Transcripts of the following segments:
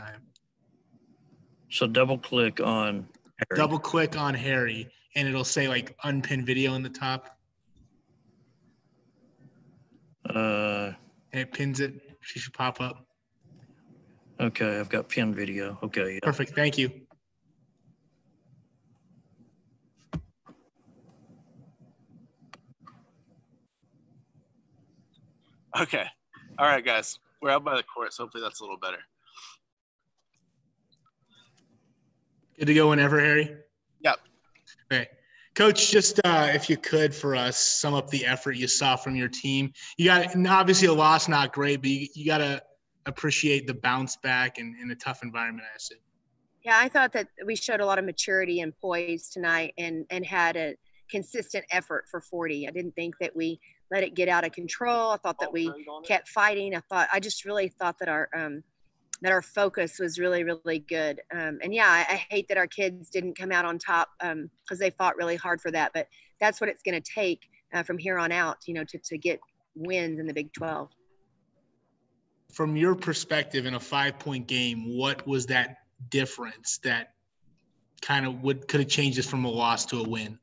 time. So double click on Harry. Double click on Harry and it'll say like unpin video in the top. Uh, and it pins it. She should pop up. Okay, I've got pinned video. Okay. Yeah. Perfect. Thank you. Okay. All right, guys. We're out by the court, so hopefully that's a little better. Good to go whenever, Harry? Yep. Okay. Coach, just uh, if you could for us, sum up the effort you saw from your team. You got obviously a loss, not great, but you, you got to appreciate the bounce back in, in a tough environment, I assume. Yeah, I thought that we showed a lot of maturity and poise tonight and, and had a consistent effort for 40. I didn't think that we let it get out of control. I thought that we kept fighting. I thought I just really thought that our um, that our focus was really really good. Um, and yeah, I, I, hate that our kids didn't come out on top because um, they fought really hard for that. But that's what it's going to take uh, from here on out, you know, to to get wins in the Big 12. From your perspective, in a five point game, what was that difference that kind of would could have changed us from a loss to a win?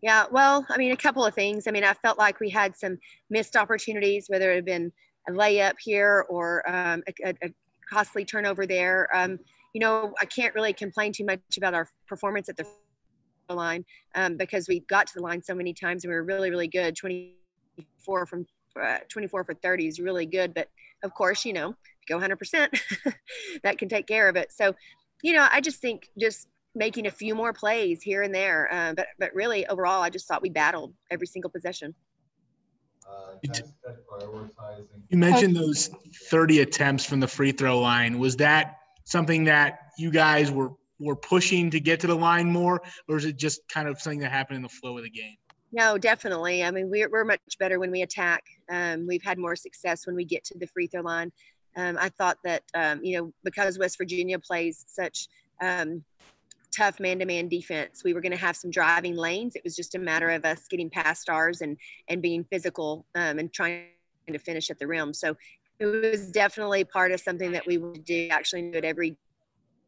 Yeah, well, I mean, a couple of things. I mean, I felt like we had some missed opportunities, whether it had been a layup here or um, a, a, costly turnover there. Um, you know, I can't really complain too much about our performance at the line um, because we got to the line so many times and we were really, really good. 24 from uh, 24 for 30 is really good, but of course, you know, go 100%, that can take care of it. So, you know, I just think just making a few more plays here and there. Uh, but but really, overall, I just thought we battled every single possession. Uh, you mentioned those 30 attempts from the free throw line. Was that something that you guys were were pushing to get to the line more, or is it just kind of something that happened in the flow of the game? No, definitely. I mean, we're, we're much better when we attack. Um, we've had more success when we get to the free throw line. Um, I thought that, um, you know, because West Virginia plays such tough man-to-man defense. We were going to have some driving lanes. It was just a matter of us getting past ours and and being physical um, and trying to finish at the rim. So it was definitely part of something that we would do actually do it every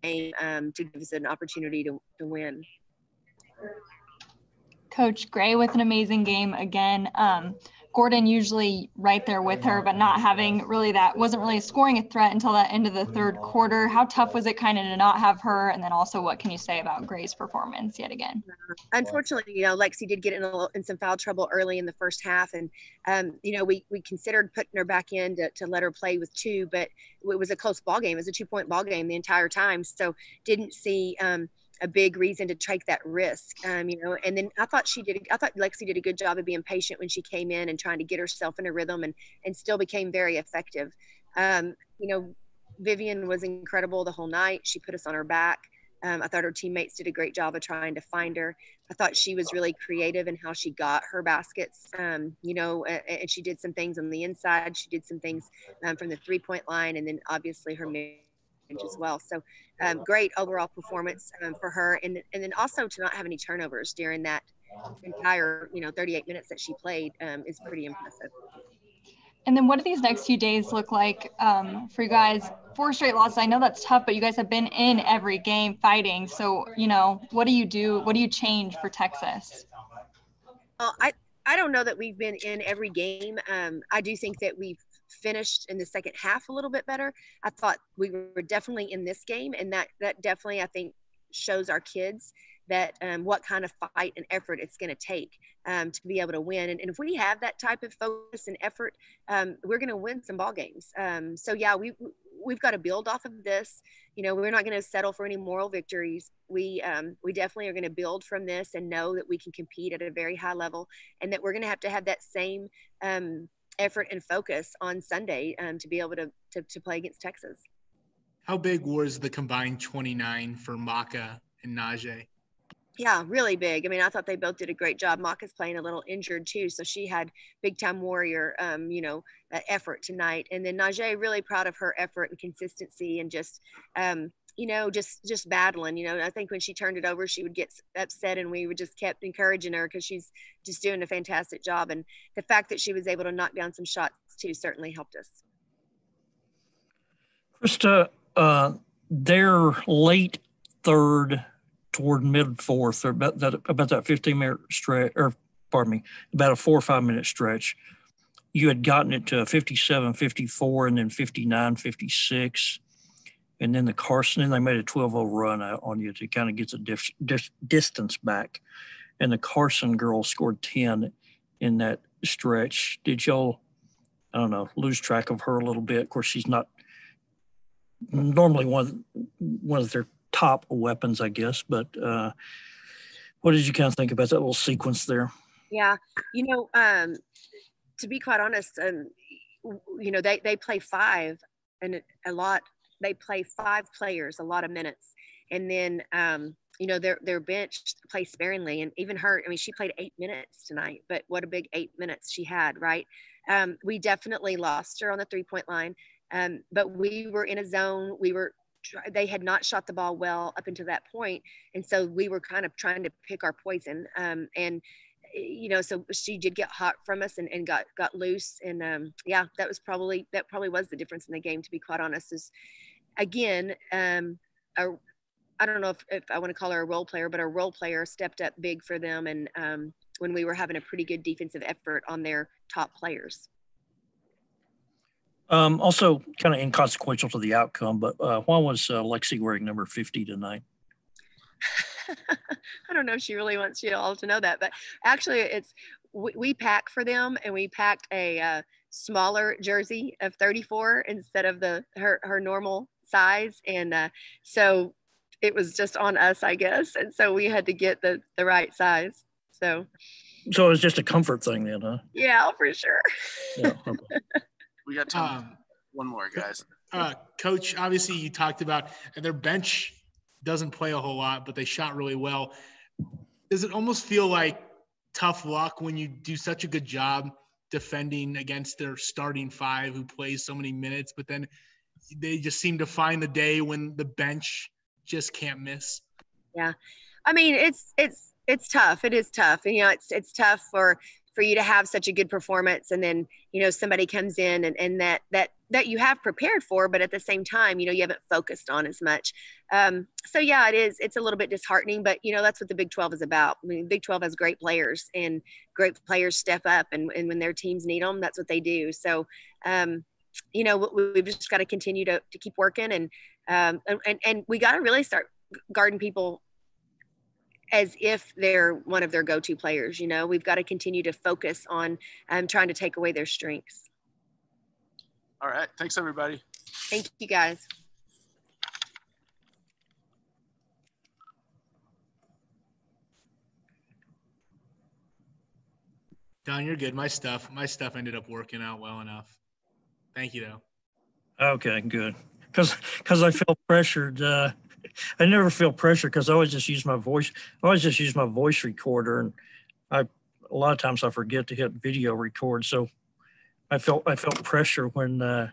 game um, to give us an opportunity to, to win. Coach Gray with an amazing game again. Um, Gordon usually right there with her, but not having really that wasn't really scoring a threat until that end of the third quarter. How tough was it kind of to not have her? And then also, what can you say about Gray's performance yet again? Unfortunately, you know, Lexi did get in, a, little in some foul trouble early in the first half, and um, you know, we we considered putting her back in to, to let her play with two, but it was a close ball game. It was a two point ball game the entire time, so didn't see. Um, a big reason to take that risk. Um, you know, and then I thought she did. I thought Lexi did a good job of being patient when she came in and trying to get herself in a rhythm, and and still became very effective. Um, you know, Vivian was incredible the whole night. She put us on her back. Um, I thought her teammates did a great job of trying to find her. I thought she was really creative in how she got her baskets. Um, you know, and, she did some things on the inside. She did some things um, from the three point line, and then obviously her as well. So um, great overall performance um, for her, and and then also to not have any turnovers during that entire you know 38 minutes that she played um, is pretty impressive. And then what do these next few days look like um, for you guys? Four straight losses. I know that's tough, but you guys have been in every game fighting. So you know, what do you do? What do you change for Texas? Well, I I don't know that we've been in every game. Um, I do think that we've finished in the second half a little bit better. I thought we were definitely in this game, and that that definitely I think shows our kids that um, what kind of fight and effort it's going to take um, to be able to win. And, and, if we have that type of focus and effort, um, we're going to win some ball games. Um, so yeah, we we've got to build off of this. You know, we're not going to settle for any moral victories. We um, we definitely are going to build from this and know that we can compete at a very high level, and that we're going to have to have that same um, effort and focus on Sunday um, to be able to, to, to play against Texas. How big was the combined 29 for Maka and Najee? Yeah, really big. I mean, I thought they both did a great job. Maka's playing a little injured too, so she had big time warrior, um, you know, uh, effort tonight. And then Najee, really proud of her effort and consistency, and just um, you know, just just battling. You know, I think when she turned it over, she would get upset, and we would just kept encouraging her because she's just doing a fantastic job. And the fact that she was able to knock down some shots too certainly helped us. Krista, Uh, they're late third toward mid fourth, or about that about that 15 minute stretch, or pardon me, about a four or five minute stretch. You had gotten it to 57, 54, and then 59, 56. And then the Carson, and they made a 12 0 run on you to kind of get the dif- dis- distance back. And the Carson girl scored 10 in that stretch. Did y'all, I don't know, lose track of her a little bit? Of course, she's not normally one one of their top weapons, I guess. But uh, what did you kind of think about that little sequence there? Yeah, you know, um, to be quite honest, um, you know, they they play five and a lot. They play five players, a lot of minutes, and then um, you know their their bench play sparingly. And even her, I mean, she played eight minutes tonight, but what a big eight minutes she had, right? Um, we definitely lost her on the three point line, um, but we were in a zone. We were they had not shot the ball well up until that point, and so we were kind of trying to pick our poison. Um, and you know, so she did get hot from us and, and got got loose. And um, yeah, that was probably that probably was the difference in the game. To be quite honest, is again, um, a, I don't know if, if I want to call her a role player, but a role player stepped up big for them. And um, when we were having a pretty good defensive effort on their top players. Um, also, kind of inconsequential to the outcome, but uh, why was uh, Lexi wearing number 50 tonight? I don't know if she really wants you all to know that, but actually, it's we, we pack for them, and we packed a uh, smaller jersey of 34 instead of the her her normal size, and uh, so it was just on us, I guess, and so we had to get the the right size. So So it was just a comfort thing then, huh? yeah, for sure. Yeah. We got time. Um, One more, guys. uh, coach, obviously you talked about and their bench doesn't play a whole lot, but they shot really well. Does it almost feel like tough luck when you do such a good job defending against their starting five who plays so many minutes, but then they just seem to find the day when the bench just can't miss? Yeah. I mean, it's it's it's tough. It is tough. You know, it's it's tough for for you to have such a good performance and then you know somebody comes in and, and that that that you have prepared for but at the same time you know you haven't focused on as much um, so yeah it is it's a little bit disheartening but you know that's what the big 12 is about i mean big 12 has great players and great players step up and, and when their teams need them that's what they do so um, you know we- we've just got to continue to, to keep working and um, and, and and we got to really start guarding people as if they're one of their go-to players. You know, we've got to continue to focus on um, trying to take away their strengths. All right. Thanks, everybody. Thank you, guys. Don, you're good. My stuff, my stuff ended up working out well enough. Thank you though. Okay, good. Because because I feel pressured. Uh, I never feel pressure because I always just use my voice. I always just use my voice recorder, and I a lot of times I forget to hit video record. So I felt I felt pressure when uh,